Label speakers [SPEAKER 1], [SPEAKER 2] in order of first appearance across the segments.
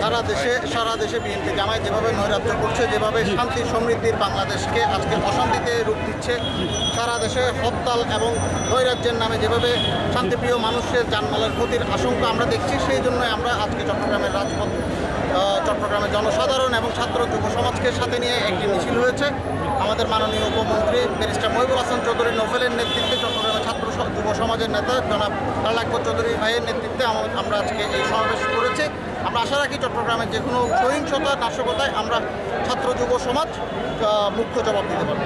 [SPEAKER 1] সারা দেশে সারা দেশে বিএনপি জামায় যেভাবে নৈরাজ্য করছে, যেভাবে শান্তি সমৃদ্ধির বাংলাদেশকে আজকে অশান্তিতে রূপ দিচ্ছে, সারা দেশে হরতাল এবং নৈরাজ্যের নামে যেভাবে শান্তিপ্রিয় মানুষের জানমালের ক্ষতির আশঙ্কা আমরা দেখছি, সেই জন্যই আমরা আজকে চট্টগ্রামের রাজপথ চট্টগ্রামের জনসাধারণ এবং ছাত্র যুব সমাজকে সাথে নিয়ে একটি মিছিল হয়েছে। আমাদের মাননীয় উপমন্ত্রী ব্যারিস্টার মহিবুল হাসান চৌধুরী নোভেলের নেতৃত্বে চট্টগ্রামের ছাত্র যুব সমাজের নেতা জনাব তালাকপুর চৌধুরী ভাইয়ের নেতৃত্বে আম- আমরা আজকে এই সমাবেশ করেছি। আমরা আশা রাখি চট্টগ্রামের যে কোনো সহিংসতা, নাশকতায় আমরা ছাত্র যুব সমাজ মুখ্য জবাব দিতে পারব।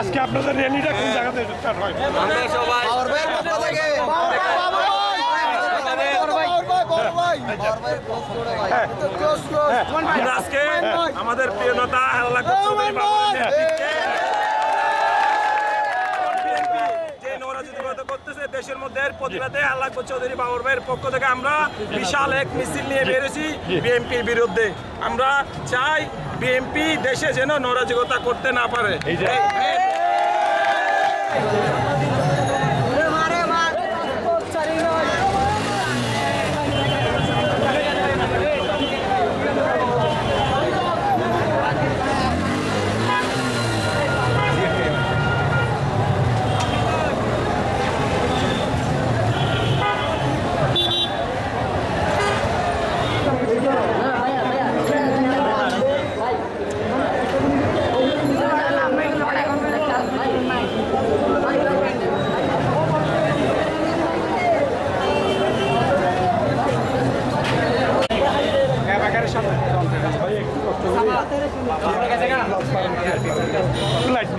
[SPEAKER 2] আজকে আপনাদের র্যালিটা কোন জায়গাতে স্টার্ট হয়? আজকে আমাদের প্রিয় নেতা চৌধুরী করতেছে দেশের মধ্যে প্রতিবাদে আল্লাহ চৌধুরী বাবুর ভাইয়ের পক্ষ থেকে আমরা বিশাল এক মিছিল নিয়ে বেরোছি বিএনপির বিরুদ্ধে। আমরা চাই বিএনপি দেশে যেন নরাজকতা করতে না পারে।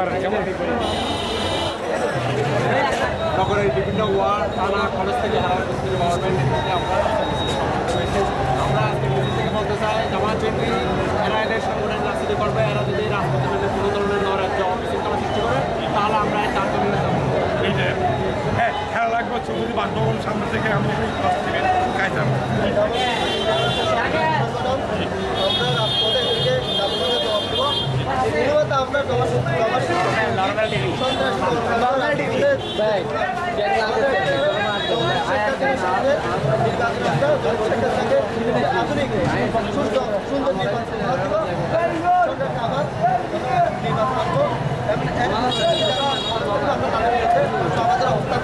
[SPEAKER 3] পারে নগরের বিভিন্ন ওয়ার্ড থানা কলেজ থেকে হারার স্কুল আমরা আমরা আজকে থেকে বলতে চাই জামাত করবে এরা যদি রাজনীতি মানে কোনো ধরনের নৈরাজ্য অবিশৃঙ্খলা সৃষ্টি করে তাহলে আমরা তার
[SPEAKER 4] জন্য হ্যাঁ খেলা লাগবে ছবি বাধ্যবন সামনে থেকে আমরা কাজ থেকে
[SPEAKER 1] কাজ আধুনিক সুস্থ সুন্দর নির্বাচন আমার নির্বাচন আমাদের অবস্থা